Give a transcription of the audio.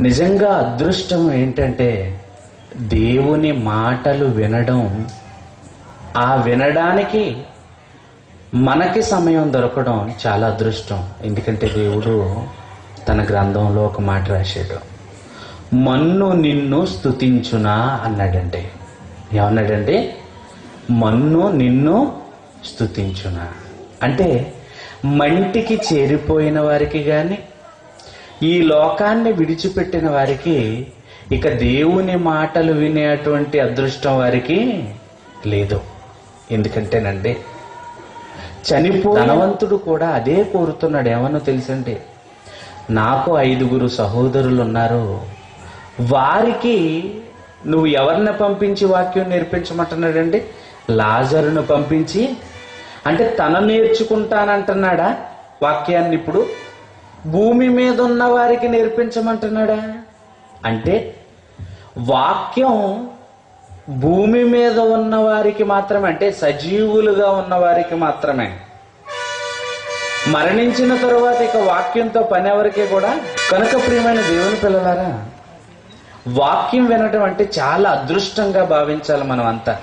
నిజంగా అదృష్టం ఏంటంటే దేవుని మాటలు వినడం ఆ వినడానికి మనకి సమయం దొరకడం చాలా అదృష్టం. ఎందుకంటే దేవుడు తన గ్రంథంలో ఒక మాట రాశాడు. మన్ను నిన్ను స్థుతించునా అన్నాడండి. ఏమన్నాడండి? మన్ను నిన్ను స్థుతించునా అంటే మంటికి చేరిపోయిన వారికి కానీ ఈ లోకాన్ని విడిచిపెట్టిన వారికి ఇక దేవుని మాటలు వినేటువంటి అదృష్టం వారికి లేదు. ఎందుకంటేనండి చనిపో ధనవంతుడు కూడా అదే కోరుతున్నాడు. ఏమన్నా తెలుసండి? నాకు ఐదుగురు సహోదరులు ఉన్నారు వారికి నువ్వు ఎవరిని పంపించి వాక్యం నేర్పించమంటున్నాడండి? లాజరును పంపించి అంటే తన నేర్చుకుంటానంటున్నాడా వాక్యాన్ని ఇప్పుడు? భూమి మీద ఉన్న వారికి నేర్పించమంటున్నాడా? అంటే వాక్యం భూమి మీద ఉన్న వారికి మాత్రమే అంటే సజీవులుగా ఉన్న వారికి మాత్రమే. మరణించిన తరువాత ఇక వాక్యంతో పని ఎవరికి కూడా? కనుక ప్రియమైన దేవుని పిల్లలారా వాక్యం వినడం అంటే చాలా అదృష్టంగా భావించాలి మనం అంతా